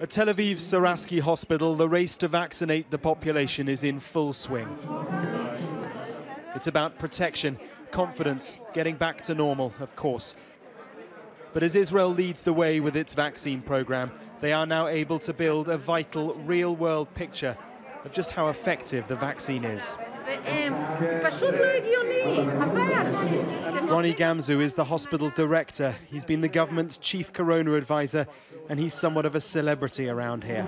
At Tel Aviv's Sourasky Hospital, the race to vaccinate the population is in full swing. It's about protection, confidence, getting back to normal, of course. But as Israel leads the way with its vaccine program, they are now able to build a vital, real-world picture of just how effective the vaccine is. Um, Ronnie Gamzu is the hospital director. He's been the government's chief corona advisor, and he's somewhat of a celebrity around here.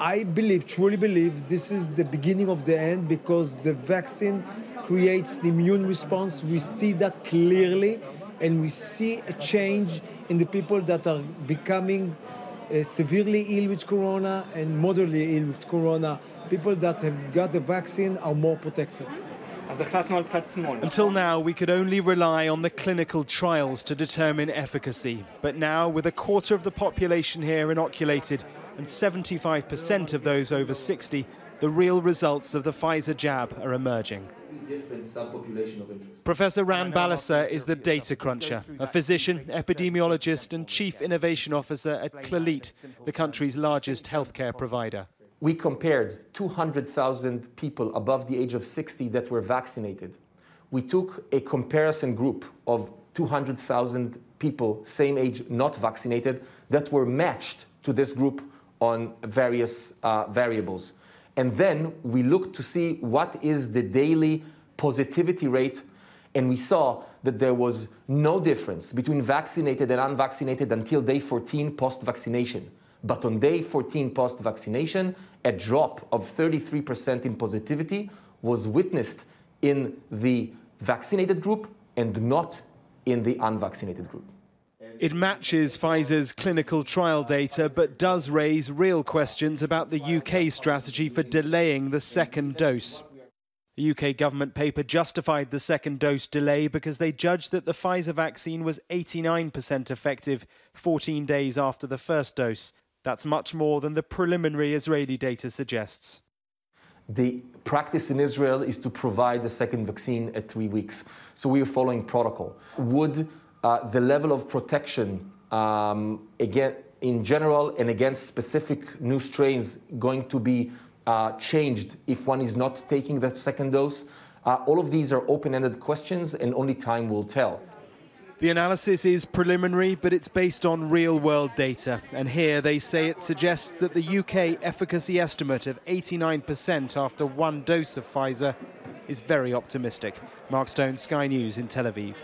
I believe, truly believe, this is the beginning of the end because the vaccine creates the immune response. We see that clearly, and we see a change in the people that are becoming severely ill with corona and moderately ill with corona. People that have got the vaccine are more protected. Until now, we could only rely on the clinical trials to determine efficacy. But now, with a quarter of the population here inoculated and 75% of those over 60, the real results of the Pfizer jab are emerging. Professor Ran Balicer is the data cruncher, a physician, epidemiologist and chief innovation officer at Clalit, the country's largest healthcare provider. We compared 200,000 people above the age of 60 that were vaccinated. We took a comparison group of 200,000 people, same age, not vaccinated, that were matched to this group on various uh, variables. And then we looked to see what is the daily positivity rate, and we saw that there was no difference between vaccinated and unvaccinated until day 14 post vaccination. But on day 14 post vaccination, a drop of 33% in positivity was witnessed in the vaccinated group and not in the unvaccinated group. It matches Pfizer's clinical trial data, but does raise real questions about the UK strategy for delaying the second dose. The UK government paper justified the second dose delay because they judged that the Pfizer vaccine was 89% effective 14 days after the first dose. That's much more than the preliminary Israeli data suggests. The practice in Israel is to provide the second vaccine at three weeks. So we are following protocol. Would uh, the level of protection um, again, in general and against specific new strains going to be uh, changed if one is not taking the second dose? Uh, all of these are open-ended questions and only time will tell. The analysis is preliminary, but it's based on real-world data. And here they say it suggests that the UK efficacy estimate of 89% after one dose of Pfizer is very optimistic. Mark Stone, Sky News in Tel Aviv.